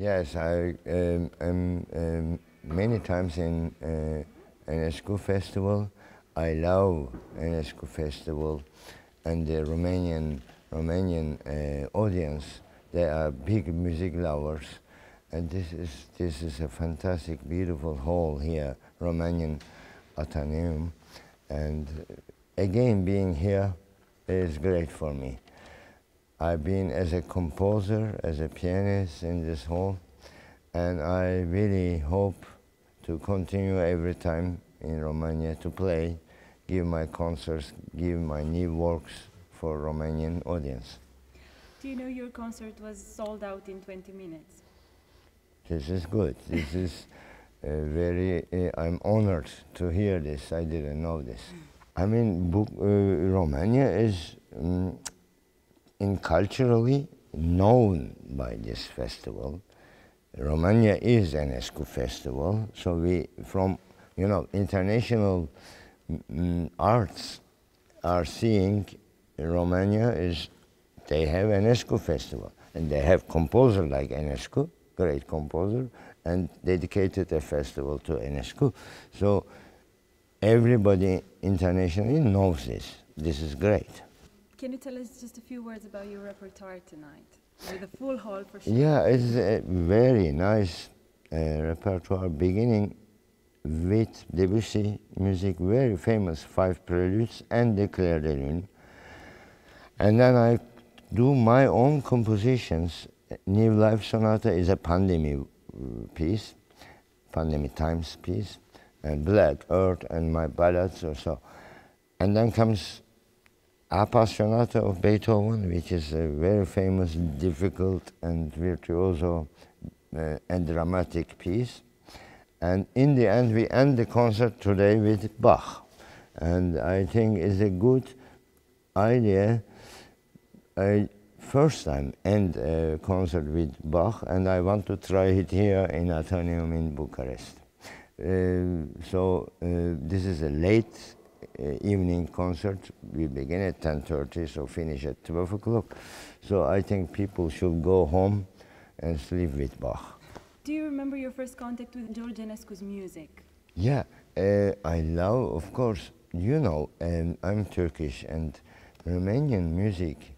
Yes, I um, am um, many times in uh, Enescu Festival. I love Enescu Festival and the Romanian Romanian uh, audience. They are big music lovers, and this is this is a fantastic, beautiful hall here, Romanian Athenaeum, and again being here is great for me. I've been as a composer, as a pianist in this hall, and I really hope to continue every time in Romania to play, give my concerts, give my new works for Romanian audience. Do you know your concert was sold out in 20 minutes? This is good. This is uh, very, uh, I'm honored to hear this. I didn't know this. I mean, book, uh, Romania is um, in culturally known by this festival. Romania is an Enescu festival, so we, from, you know, international mm, arts are seeing Romania is, they have an Enescu festival, and they have composer like Enescu, great composer, and dedicated a festival to Enescu. So everybody internationally knows this. This is great. Can you tell us just a few words about your repertoire tonight? With a full hall for sure. Yeah, it's a very nice uh, repertoire beginning with Debussy music, very famous five preludes and the Clair de Lune. And then I do my own compositions. New Life Sonata is a pandemic piece, pandemic times piece, and Black Earth and my ballads or so. And then comes Appassionata of Beethoven, which is a very famous, difficult, and virtuoso uh, and dramatic piece. And in the end, we end the concert today with Bach. And I think it's a good idea. I first time end a concert with Bach, and I want to try it here in Athenaeum in Bucharest. Uh, so uh, this is a late evening concert. We begin at 10.30, so finish at 12 o'clock. So I think people should go home and sleep with Bach. Do you remember your first contact with George Enescu's music? Yeah, uh, I love, of course, you know, um, I'm Turkish and Romanian music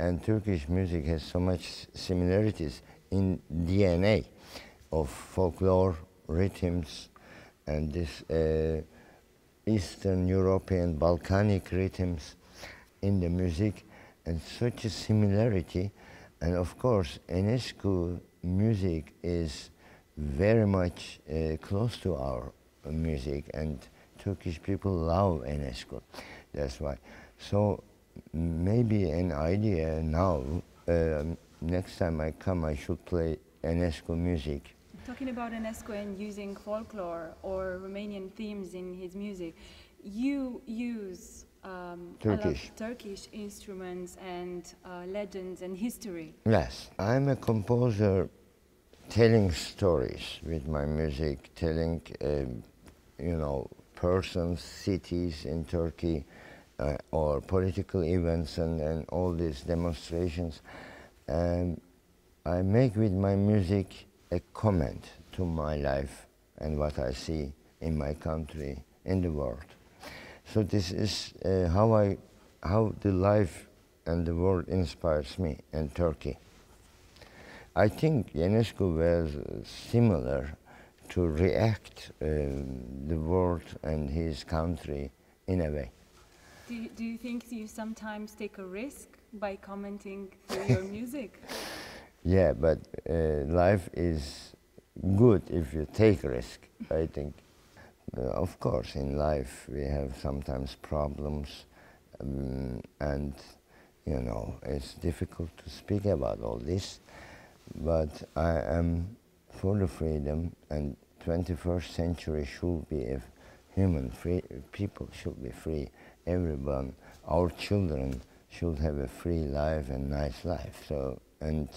and Turkish music has so much similarities in DNA of folklore, rhythms, and this uh, Eastern European, Balkanic rhythms in the music, and such a similarity. And of course, Enescu music is very much uh, close to our music, and Turkish people love Enescu. That's why. So maybe an idea now. Uh, next time I come, I should play Enescu music. Talking about Enescu and using folklore or Romanian themes in his music, you use um, Turkish. Turkish instruments and uh, legends and history. Yes, I'm a composer telling stories with my music, telling, um, you know, persons, cities in Turkey, uh, or political events and, and all these demonstrations. And I make with my music a comment to my life and what I see in my country, in the world. So this is uh, how I, how the life and the world inspires me in Turkey. I think Enescu was similar to react uh, the world and his country in a way. Do you, do you think you sometimes take a risk by commenting through your music? Yeah, but uh, life is good if you take risk, I think. Uh, of course, in life we have sometimes problems um, and, you know, it's difficult to speak about all this, but I am for the freedom and 21st century should be if human free, people should be free, everyone, our children should have a free life and nice life. So, and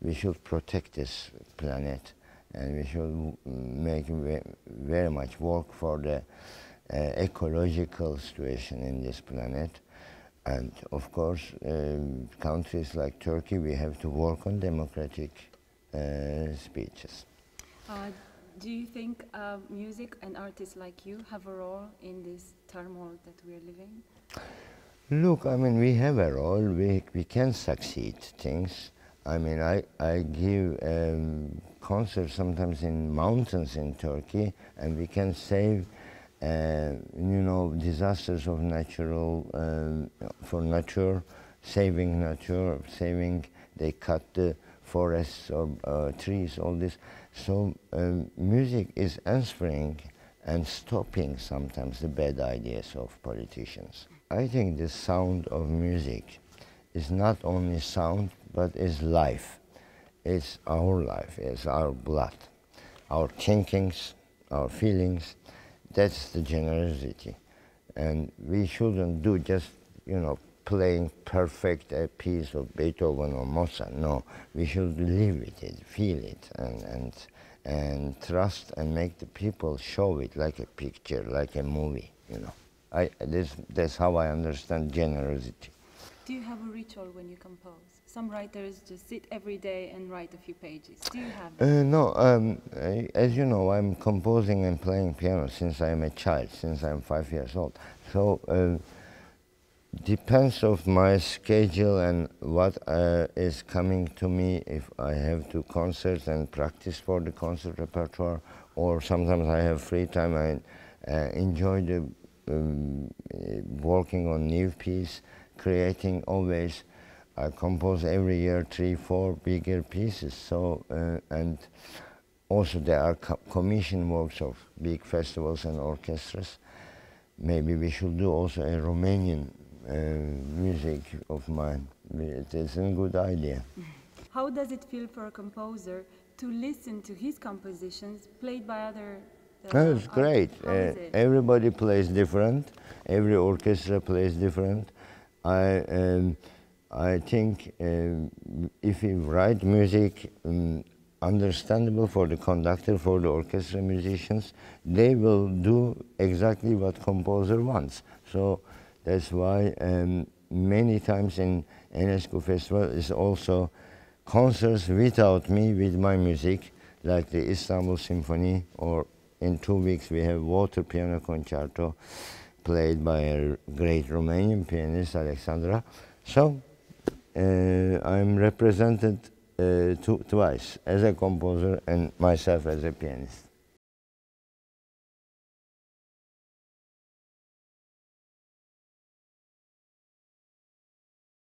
we should protect this planet and we should make very much work for the uh, ecological situation in this planet. And of course, um, countries like Turkey, we have to work on democratic uh, speeches. Uh, do you think uh, music and artists like you have a role in this turmoil that we're living? Look, I mean, we have a role. We, we can succeed things. I mean, I, I give um, concerts sometimes in mountains in Turkey, and we can save, uh, you know, disasters of natural, um, for nature, saving nature, saving, they cut the forests or uh, trees, all this. So um, music is answering and stopping sometimes the bad ideas of politicians. I think the sound of music is not only sound, but is life. It's our life, it's our blood, our thinkings, our feelings. That's the generosity. And we shouldn't do just, you know, playing perfect a piece of Beethoven or Mozart. No, we should live with it, feel it, and, and, and trust and make the people show it like a picture, like a movie, you know. I, this, that's how I understand generosity. Do you have a ritual when you compose? Some writers just sit every day and write a few pages. Do you have? Uh, no, um, I, as you know, I'm composing and playing piano since I'm a child, since I'm five years old. So uh, depends of my schedule and what uh, is coming to me if I have to concerts and practice for the concert repertoire or sometimes I have free time I uh, enjoy the um, working on new piece creating always I compose every year three four bigger pieces so uh, and also there are co commission works of big festivals and orchestras maybe we should do also a Romanian uh, music of mine. It's a good idea. How does it feel for a composer to listen to his compositions played by other? Uh, oh, it's great. Uh, everybody plays different. Every orchestra plays different. I um, I think um, if you write music um, understandable for the conductor, for the orchestra musicians, they will do exactly what composer wants. So that's why um, many times in Enescu Festival is also concerts without me, with my music, like the Istanbul Symphony, or in two weeks we have Water Piano Concerto, played by a great Romanian pianist, Alexandra. So uh, I'm represented uh, twice as a composer and myself as a pianist.